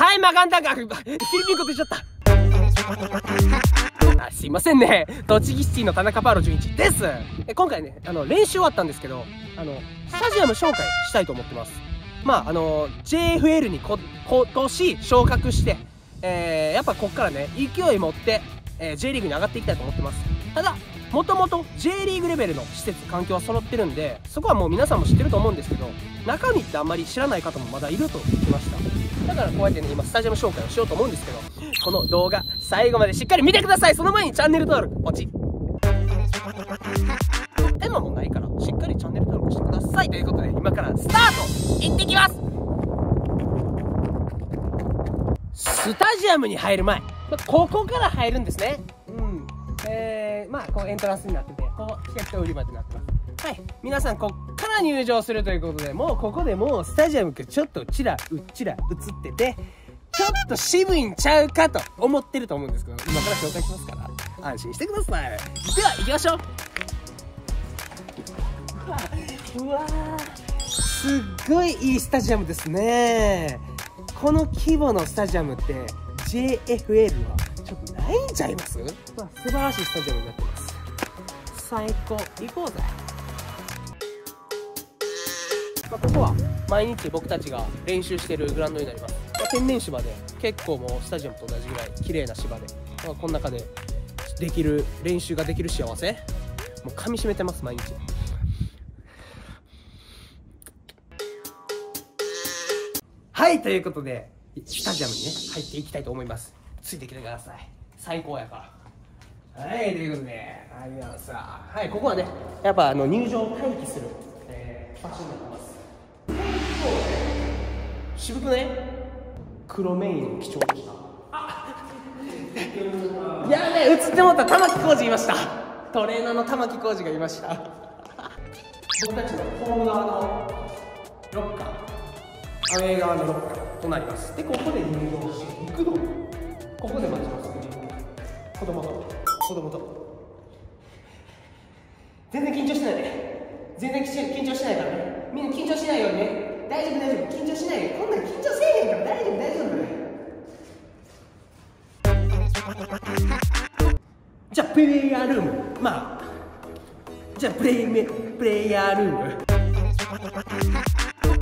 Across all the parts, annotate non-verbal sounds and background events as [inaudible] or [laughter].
はい、マガンダガフィリピン語出ちゃった。[laughs] あすいませんね。栃木シティの田中パウロ純一です。え今回ね、あの、練習終わったんですけど、あの、スタジアム紹介したいと思ってます。まあ、あの、JFL にこ、今年昇格して、えー、やっぱこっからね、勢い持って、えー J リーグに上がっていきたいと思ってます。ただ、もともと J リーグレベルの施設、環境は揃ってるんで、そこはもう皆さんも知ってると思うんですけど、中身ってあんまり知らない方もまだいると聞きました。だからこうやってね、今スタジアム紹介をしようと思うんですけど、この動画、最後までしっかり見てくださいその前にチャンネル登録、ポチ手間もないから、しっかりチャンネル登録してくださいということで、今からスタート行ってきますスタジアムに入る前、ここから入るんですね。うん。えー、まあ、こうエントランスになってて、こう、チケット売り場になってます。はい。皆さん、こから入場するということで、もうここでもうスタジアムがちょっとちらうっちら映ってて、ちょっと渋いんちゃうかと思ってると思うんですけど、今から紹介しますから、安心してください。では、行きましょう。うわすっごいいいスタジアムですね。この規模のスタジアムって JFL はちょっとないんちゃいます、まあ、素晴らしいスタジアムになってます。最高。行こうぜ、まあ、ここは毎日僕たちが練習してるグラウンドになります、まあ天然芝で結構もうスタジアムと同じぐらい綺麗な芝で、まあ、この中でできる練習ができる幸せもう噛み締めてます毎日はい、ということで、スタジアムにね、入っていきたいと思います。ついてきてください。最高やから。はい、ということで、ありがとうございます。はい、ここはね、やっぱあの入場待機する、えー場所になってます。渋くね黒メインの貴重でした。[laughs] やね、映ってもった。玉置浩二いました。トレーナーの玉置浩二がいました。僕たちのホーム側のロッカー。アウェー側のロッカーとなります。でここで入場していくのここで待ちます。子供と。子供と。全然緊張しないで。全然緊張しないからね。みんな緊張しないようにね大丈夫大丈夫緊張しないよこんなん緊張せえへんから大丈夫大丈夫じゃあプレイヤールームまあじゃあプレイメプレイヤールーム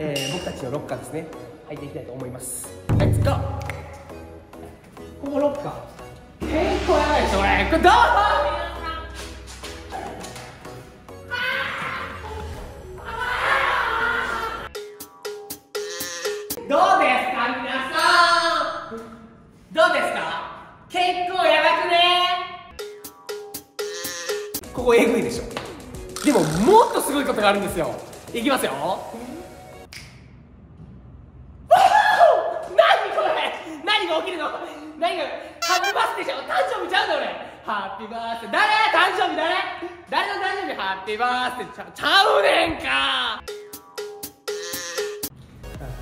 えー僕たちのロッカーです。ね入っていきたいと思います。レッツゴーここロッカー結構やばいでしょこれこれどうことがあるんですよ。いきますよ。何これ？何が起きるの？何が？ハッピーバースデーじゃん。誕生日ちゃうの俺。ハッピーバースデー。誰？誕生日誰？誰の誕生日？ハッピーバースデー。ちゃちゃうねんか。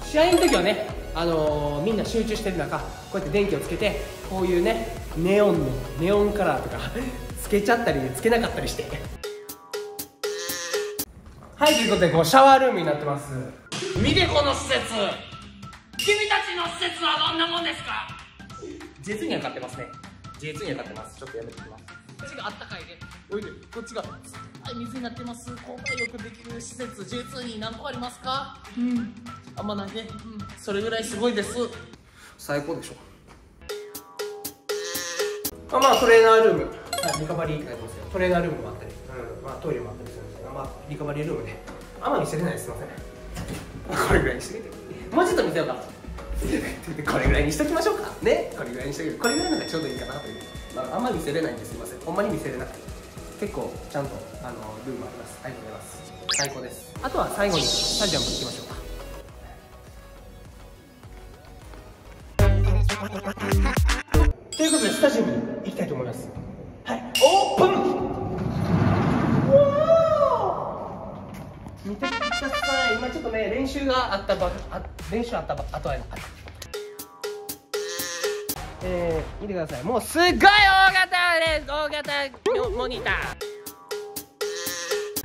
試合の時はねあのーみんな集中してる中こうやって電気をつけてこういうねネオンのネオンカラーとかつけちゃったりつけなかったりしてはいということでこうシャワールームになってます。見てこの施設。君たちの施設はどんなもんですか？J2 には勝ってますね。J2 には勝ってます。ちょっとやめてきます。こっちがあったかいでおいで。こっちが。冷たい水になってます。交代浴できる施設。J2 に何個ありますか？うん。あんまないね。うん。それぐらいすごいです。最高でしょ。まあまあトレーナールーム、はい、リカバリーって書いてますけどトレーナールームもあったり、うんまあ、トイレもあったりするまあリカバリールームであんま見せれないですすいませんこれぐらいにしといて。もうちょっと見せようか。[laughs] これぐらいにしときましょうか。ね。これぐらいにしときこれぐらいのがちょうどいいかなという、まあ、あんまり見せれないんですすいません。ほんまに見せれなくて。結構ちゃんとあのルームあります。ありがとうございます。最高です。あとは最後にスタジアム行きましょうか。ということでスタジアムとね練習があったばあ練習あったばあとはえー、見てください。もうすっごい大型です。大型モニタ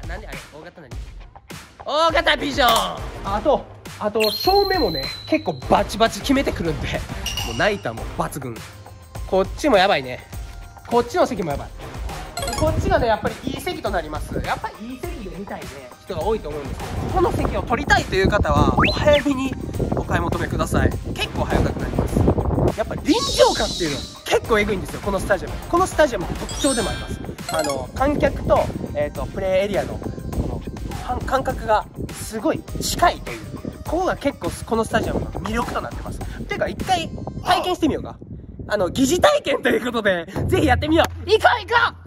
ー。なんであれ？大型何？大型ビジョン。あとあと照明もね結構バチバチ決めてくるんで。もうナイターも抜群。こっちもやばいね。こっちの席もやばい。こっちがねやっぱりいい席となります。やっぱりいい席で見たいね人が多いと思うんですけどここの席を取りたいという方はお早めにお買い求めください。結構早くなります。やっぱ臨場感っていうのは結構えぐいんですよこのスタジアム。このスタジアムの特徴でもあります。あの観客と,、えーと、プレーエリアのこの感覚がすごい近いという。ここが結構このスタジアムの魅力となってます。ていうか一回体験してみようか。あの疑似体験ということでぜひやってみよう。行こう行こう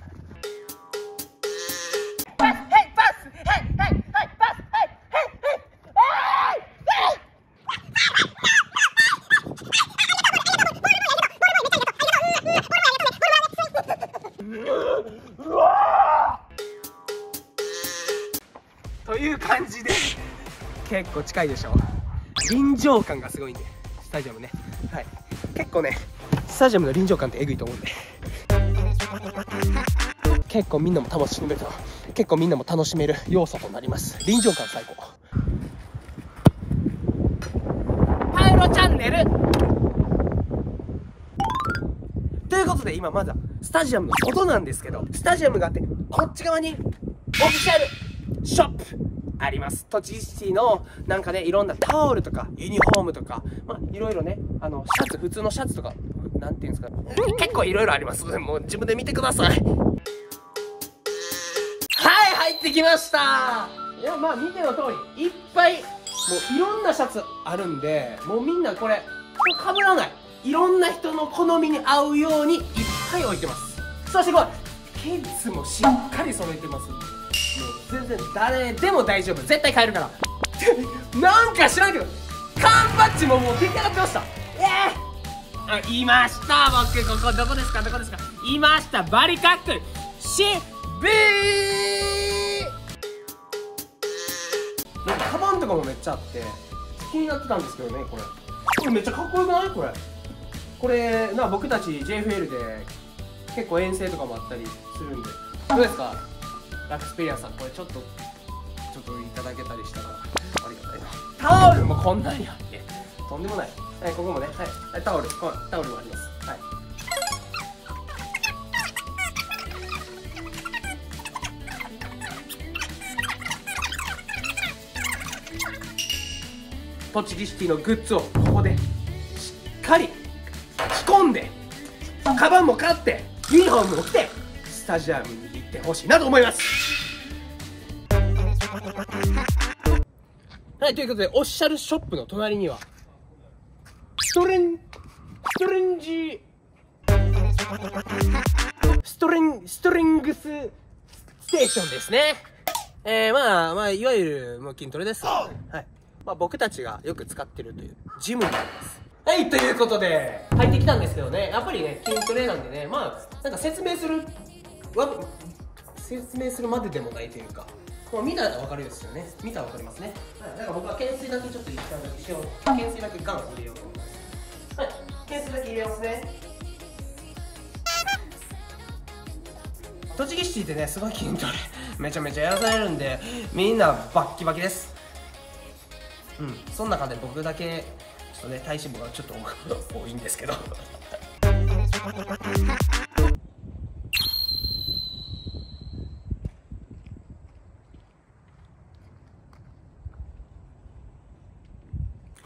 結構近いでしょ。臨場感がすごいんでスタジアムね。はい。結構ねスタジアムの臨場感ってえぐいと思うんで。結構みんなも楽しめる結構みんなも楽しめる要素となります。臨場感最高。パイロチャンネル。ということで今まだスタジアムの外なんですけどスタジアムがあってこっち側にオフィシャルショップあります。栃木シティのなんかね、いろんなタオルとか、ユニフォームとか、まあ、いろいろね、あの、シャツ、普通のシャツとか、なんていうんですか、結構いろいろあります。もう自分で見てください。はい、入ってきましたいや、まあ見ての通り、いっぱい、もういろんなシャツあるんで、もうみんなこれ、かぶらない。いろんな人の好みに合うようにいっぱい置いてます。そしてこれ、ケースもしっかり揃えてます。全然誰でも大丈夫。絶対買えるから。[laughs] なんか知らんけど缶バッジももう出来上がってました。ええー、あいました。僕ここどこですか？どこですか？いました。バリカックシビー。なんかカバンとかもめっちゃあって気になってたんですけどねこれ。これめっちゃかっこよくない？これ。これな僕たち JFL で結構遠征とかもあったりするんで。どうですか？ラクスペリアさんこれちょっとちょっとい。ただけたりしたらありがたい。なタオルもこんなにあってとんでもない。はい。ここもねはい。タオルタオルもありますはい。栃木シティのグッズをここでしっかり着込んでカバンも買ってユニフォームも着てスタジアムに行ってほしいなと思います。はいということでオフィシャルショップの隣にはストレンストレンジストレンストレングスステーションですね。えー、まあまあいわゆるもう筋トレです。はい。まあ僕たちがよく使ってるというジムになります。はい、ということで、入ってきたんですけどね、やっぱりね、筋トレなんでね、まあ、なんか説明する説明するまででもないというかもう見たら分かるですよね。見たら分かりますね、はい、だから僕は懸垂だけちょっと一回だけしよう。懸垂だけガン入れようと思います。はい懸垂だけ入れますね。栃木市ってねすごい筋トレめちゃめちゃやらされるんでみんなバッキバキです。うんそん中で僕だけちょっとね体脂肪がちょっと多いんですけど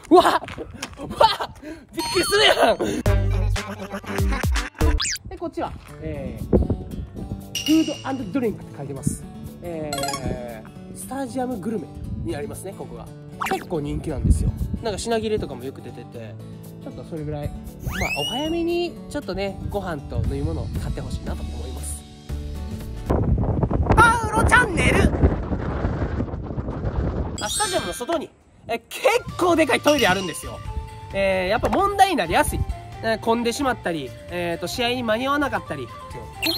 うわわびっくりするやん。[laughs] でこっちは、えー、フードドリンクって書いてます。えー、スタジアムグルメにありますねここが。結構人気なんですよ。なんか品切れとかもよく出ててちょっとそれぐらい。まあお早めにちょっとねご飯と飲み物を買ってほしいなと思います。パウロチャンネル。あスタジアムの外にえ結構でかいトイレあるんですよ。えー、やっぱ問題になりやすい。え混んでしまったり、えーと、試合に間に合わなかったり。こ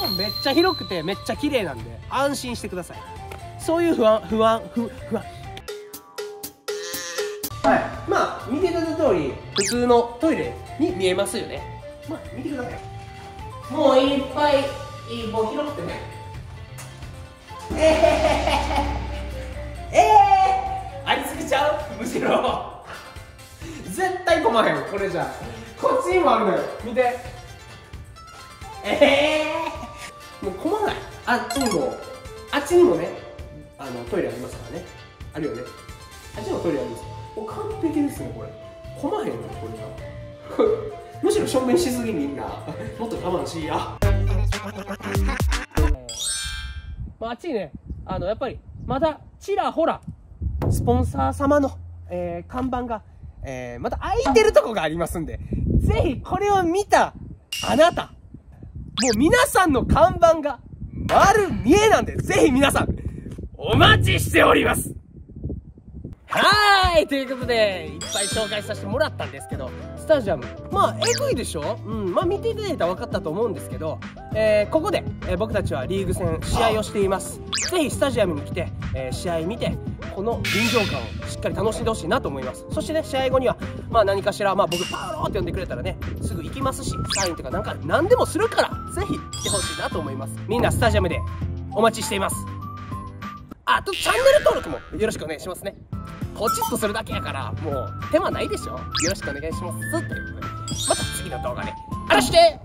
こめっちゃ広くてめっちゃ綺麗なんで安心してください。そういう不安不安不不安。はい。まあ見ていただいた通り普通のトイレに見えますよね。まあ見てください。もういっぱいもう広くてね。えー、えー、あしろ絶対混まへんこれじゃ。こっちにもあるのよ。見て。ええー、もう混まない。あっちにもあっちにもねあのトイレありますからね。あるよね。あっちにもトイレあります。もう完璧ですねこれ。混まへんのこれじゃ [laughs] むしろ正面しすぎみんな。[laughs] もっと我慢しいや。まあ、あっちね。あのやっぱりまだちらほらスポンサー様の、えー、看板が、えー、また空いてるとこがありますんでぜひこれを見たあなたもう皆さんの看板が丸見えなんでぜひ皆さんお待ちしております。はーいということで、いっぱい紹介させてもらったんですけど、タジアム。まあ、えぐいでしょ？うん。まあ、見ていただいたら分かったと思うんですけど、えー、ここで、えー、僕たちはリーグ戦、試合をしています。ぜひ、スタジアムに来て、えー、試合見て、この臨場感をしっかり楽しんでほしいなと思います。そしてね、試合後には、まあ、何かしら、まあ、僕、パーローって呼んでくれたらね、すぐ行きますし、サインとかなんか、何でもするから、ぜひ来てほしいなと思います。みんな、スタジアムでお待ちしています。あと、チャンネル登録もよろしくお願いしますね。ポチッとするだけやからもう手間ないでしょ。よろしくお願いします。ということでまた次の動画で。あらして